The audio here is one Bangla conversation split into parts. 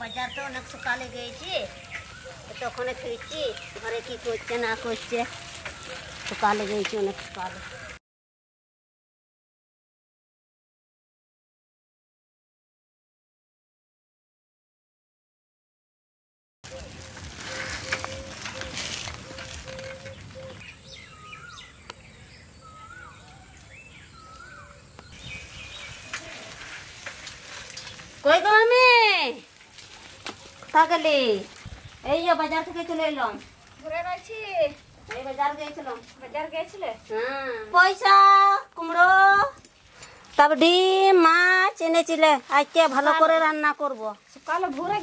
বাজার তো অনেক সকালে গিয়েছি, তখন ফিরছি, ঘরে কি করছে, না করছে, সকালে গিয়েছি অনেক সকালে। কই গো আমি? কোথা এই যে বাজার থেকে চলে এলাম। ঘুরে রয়েছি। এই বাজার বাজার গিয়েছিলে? হ্যাঁ পয়সা কুমড়ো তারপর ডিম মাছ এনেছিলে। আজকে ভালো করে রান্না করব। সকালে ভোরে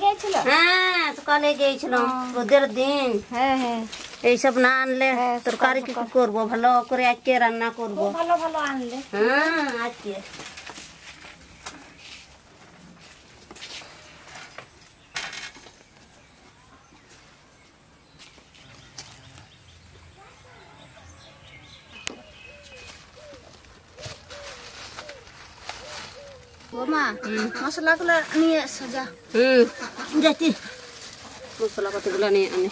হ্যাঁ সকালে গিয়েছিলাম। রোদের দিন। হ্যাঁ হ্যাঁ। এইসব না আনলে হ্যাঁ, তরকারি কি করব? ভালো করে আজকে রান্না করব। ভালো ভালো আনলে। হ্যাঁ আজকে বৌমা মশলাগুলো নিয়ে সাজা হুম। যাচ্ছি মশলা কতগুলো নিয়ে আনে।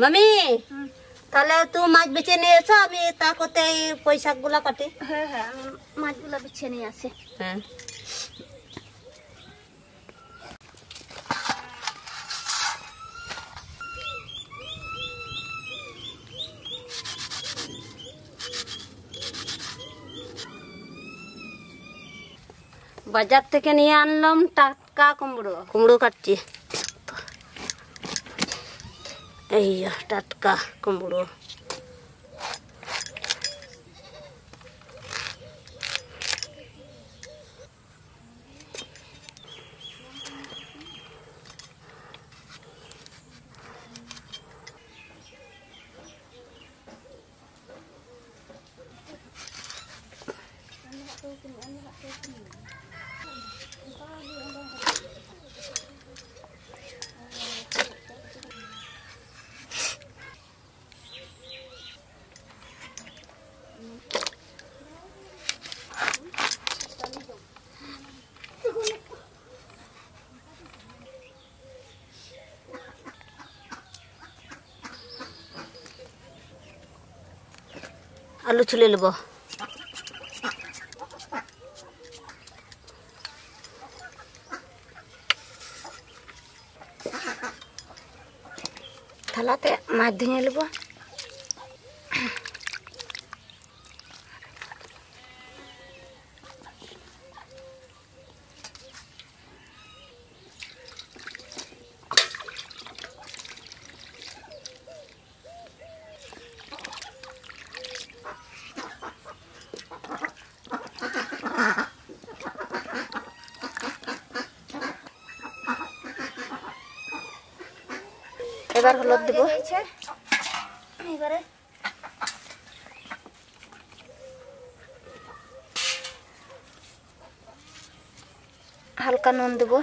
মামি? তাহলে তুই মাছ বেছে নিয়ে এসো আমি তা করতে এই পয়সা গুলা কাটি। হ্যাঁ হ্যাঁ মাছগুলো বেছে নিয়ে আসি। হ্যাঁ। বাজার থেকে নিয়ে আনলাম টাটকা কুমড়ো। কুমড়ো কাটছি। এই যে টাটকা কুমড়ো আলু ছুলে নেব। থালাতে মাছ ধুয়ে নেব। এবার হলুদ দেবো। এবারে হালকা নুন দেবো।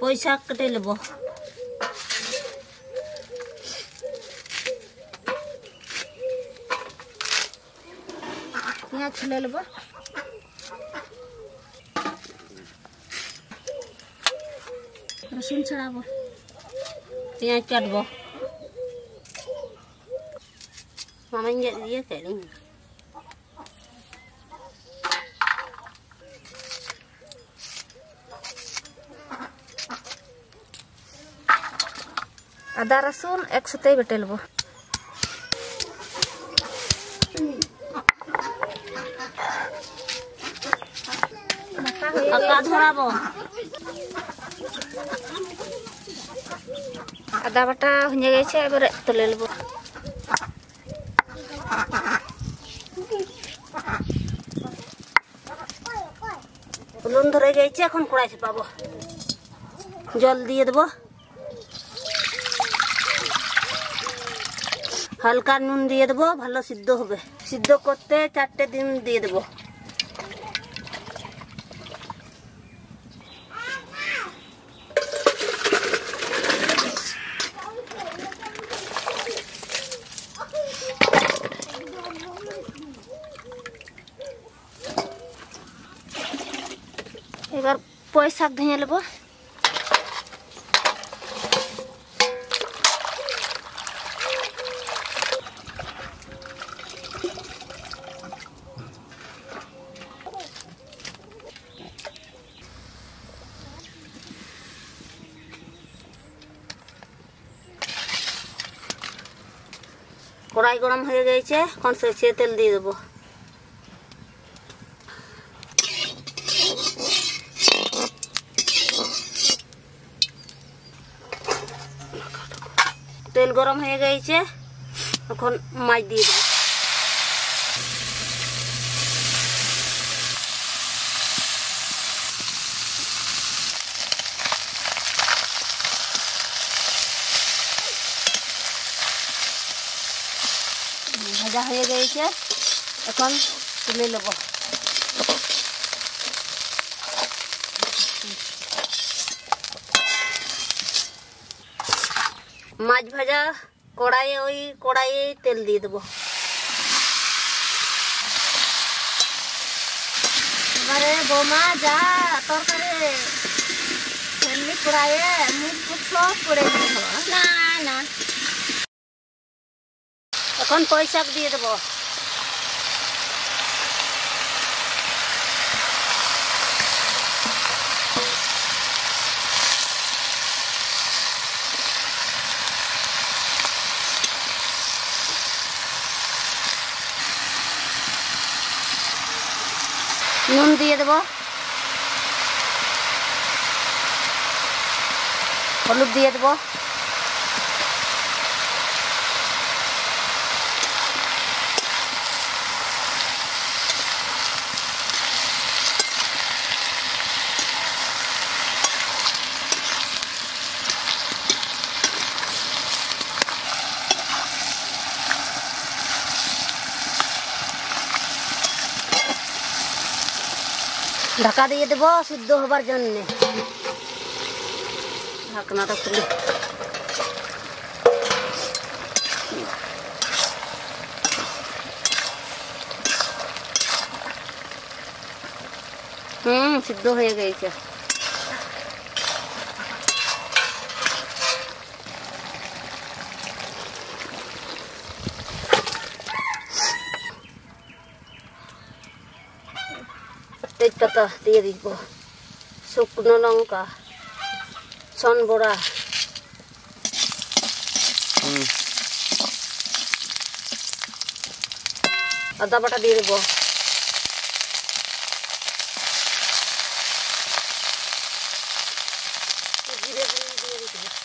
পয়সা কেটে নেব। পেঁয়াজ ছুলে নেব। রসুন ছড়াবো পেঁয়াজ কাটবো মামা দিয়ে কেড়ি আদা রসুন একসাথেই বেটে নেব আকা ধরাবো আদা বাটা হয়ে গেছে, এবারে তুলে নেব। ফুলন ধরে গেছে, এখন কড়াই পাবো। জল দিয়ে দেবো। হালকা নুন দিয়ে দেবো, ভালো সিদ্ধ হবে। সিদ্ধ করতে চারটে দিন দিয়ে দেবো এবার পয় শাক ধুয়ে নেব। কড়াই গরম হয়ে গেছে এখন সরষের তেল দিয়ে দেবো। তেল গরম হয়ে গেছে এখন মাছ দিয়ে দেবো। ভাজা হয়ে গেছে এখন তুলে নেব। মাছ ভাজা কড়াইয়ে ওই কড়াইয়ে তেল দিয়ে দেবো। এবারে বোমা যা তরকারি ফেললি কড়াইয়ে মুখ সব করে গেল না না। এখন পয়সা দিয়ে দেবো নুন দিয়ে দেবো হলুদ দিয়ে দেবো। ঢাকা দিয়ে দেবো সিদ্ধ হবার জন্য। ঢাকনাটা খুলে। হুম সিদ্ধ হয়ে গেছে। তেজপাতা দিয়ে দিব। শুকনো লঙ্কা সনবড়া। আদা বাটা দিয়ে দেবো।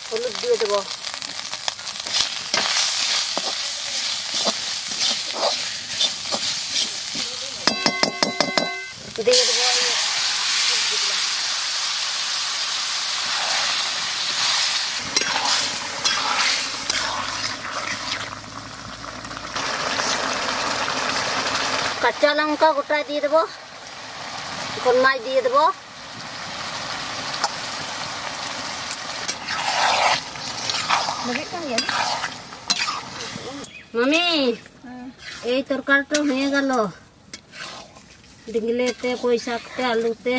হলুদ দিয়ে দেবো দিয়ে দেবো এই সবজিগুলো। কাঁচা লঙ্কা গোটায় দিয়ে দেবো এখন মাছ দিয়ে দেবো। মামি এই তরকারিটা হয়ে গেল। ডিঙ্গলেতে পয়সাতে আলুতে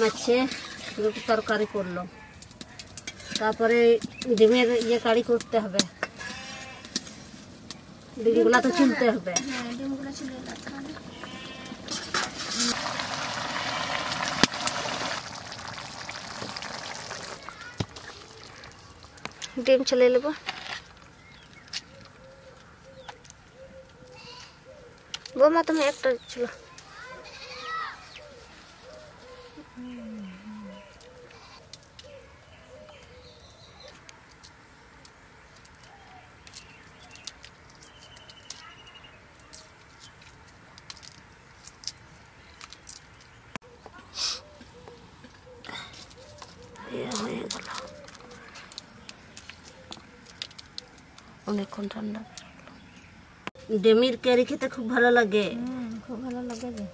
মাছে। দুটো তরকারি করল। তারপরে ডিমের ইয়ে কারি করতে হবে। ডিমগুলা তো চিনতে হবে। হ্যাঁ ডিমগুলো ছিল তাহলে ডিম চলে নেব। বৌমা, তুমি একটা ছিল এ হয়ে গেল অনেকক্ষণ ঠান্ডা ডেমির ক্যারি খেতে খুব ভালো লাগে। খুব ভালো লাগে যে।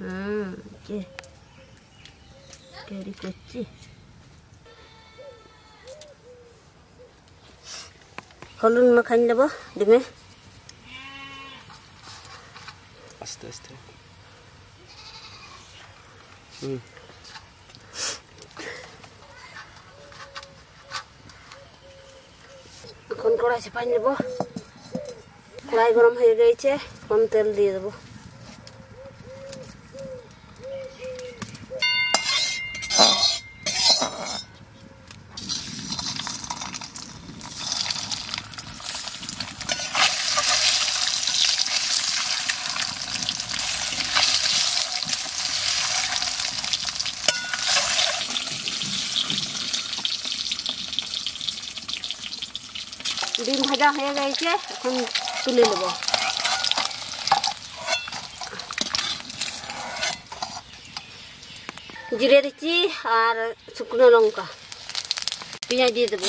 হুম যে ক্যারি করছি। হলুদ মাখান দেবো ডিমে। আস্তে আস্তে। হুম। এখন কড়াইতে পানি নেব কড়াই গরম হয়ে গেছে কম তেল দিয়ে দেবো ডিম ভাজা হয়ে গেছে, এখন তুলে নেব। জিরে দিচ্ছি আর শুকনো লঙ্কা, পেঁয়াজ দিয়ে দেবো।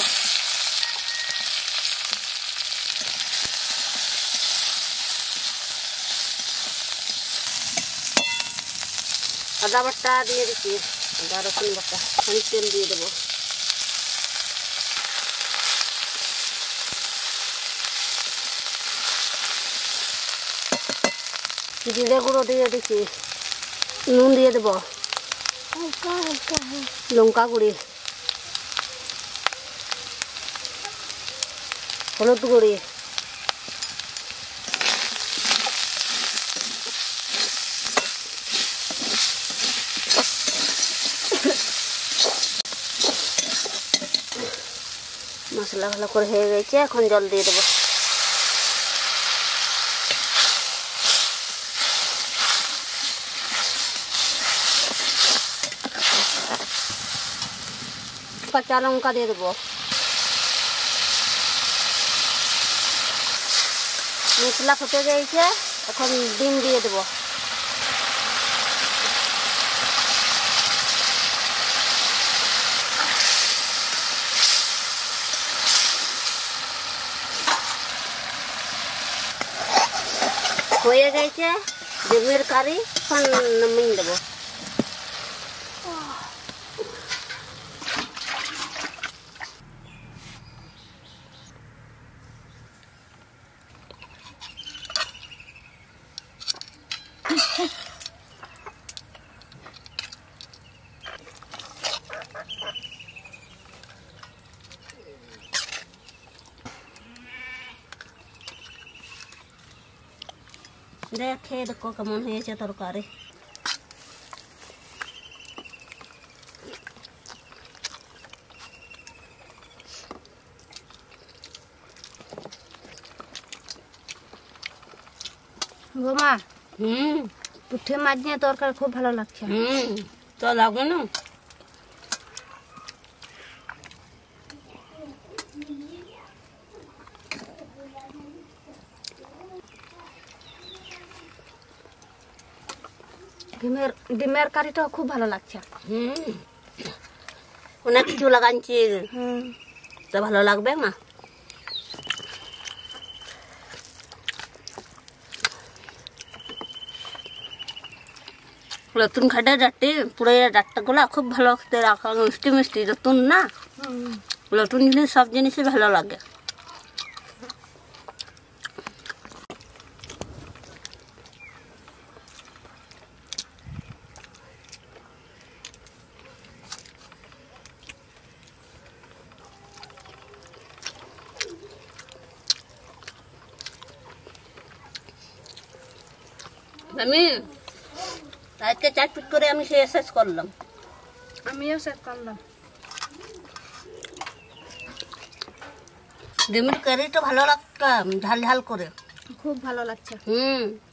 আদা বাটা দিয়ে দিচ্ছি, আদা রসুন বাটা খানিক তেল দিয়ে দেবো। জিরে গুঁড়ো দিয়ে দিচ্ছি নুন দিয়ে দেবো। লঙ্কা গুঁড়ি। হলুদ গুঁড়ি। মশলা ভালো করে হয়ে গেছে, এখন জল দিয়ে দেবো। কাঁচা লঙ্কা দিয়ে দেবো। মশলা ফুটে গেছে, এখন ডিম দিয়ে দেবো। হয়ে গেছে ডিমের কারি, এখন নামিয়ে দেবো। দেখে দেখো কেমন হয়েছে তরকারি বোমা হুম। পুঠে মাছ নিয়ে তরকারি খুব ভালো লাগছে। হুম। তো লাগবে ডিমের ডিমের কারিটাও খুব ভালো লাগছে। হুম। অনেক কিছু লাগাচ্ছি হুম। তো ভালো লাগবে না নতুন খাটে ডাটটি পুরো ডাটটাগুলো খুব ভালো রাখা মিষ্টি মিষ্টি নতুন না? নতুন জিনিস সব জিনিসই ভালো লাগে। আমি আজকে চার পিট করে আমি সে শেষ করলাম। আমিও শেষ করলাম। ডিমের কারিটা ভালো লাগতাম ঝাল ঝাল করে। খুব ভালো লাগছে। হুম।